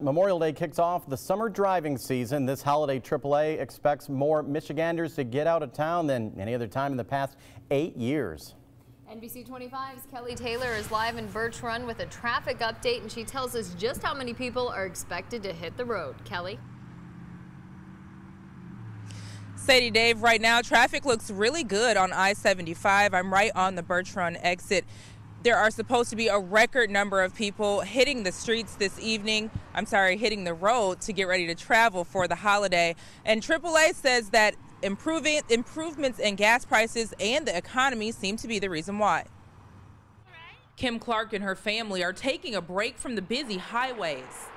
Memorial Day kicks off the summer driving season. This holiday, AAA expects more Michiganders to get out of town than any other time in the past eight years. NBC 25's Kelly Taylor is live in Birch Run with a traffic update, and she tells us just how many people are expected to hit the road. Kelly? Sadie Dave, right now traffic looks really good on I-75. I'm right on the Birch Run exit there are supposed to be a record number of people hitting the streets this evening. I'm sorry, hitting the road to get ready to travel for the holiday. And AAA says that improving improvements in gas prices and the economy seem to be the reason why. Kim Clark and her family are taking a break from the busy highways.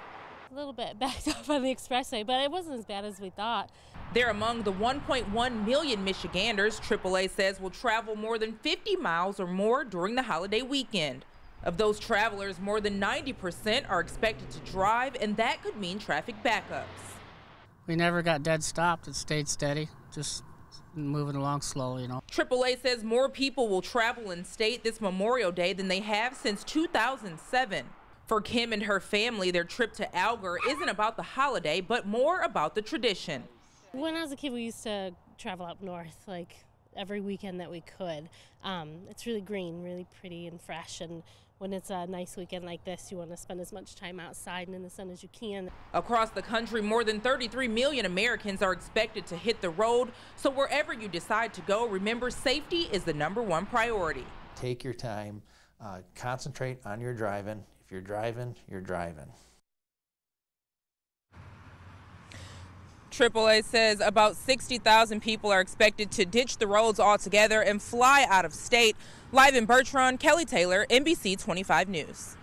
A little bit backed up on the expressway, but it wasn't as bad as we thought. They're among the 1.1 million Michiganders AAA says will travel more than 50 miles or more during the holiday weekend. Of those travelers, more than 90% are expected to drive, and that could mean traffic backups. We never got dead stopped. It stayed steady, just moving along slowly, you know. AAA says more people will travel in state this Memorial Day than they have since 2007. For Kim and her family, their trip to Alger isn't about the holiday, but more about the tradition. When I was a kid, we used to travel up north like every weekend that we could. Um, it's really green, really pretty and fresh, and when it's a nice weekend like this, you want to spend as much time outside and in the sun as you can. Across the country, more than 33 million Americans are expected to hit the road. So wherever you decide to go, remember safety is the number one priority. Take your time, uh, concentrate on your driving. If you're driving, you're driving. AAA says about 60,000 people are expected to ditch the roads altogether and fly out of state. Live in Birch Run, Kelly Taylor, NBC 25 News.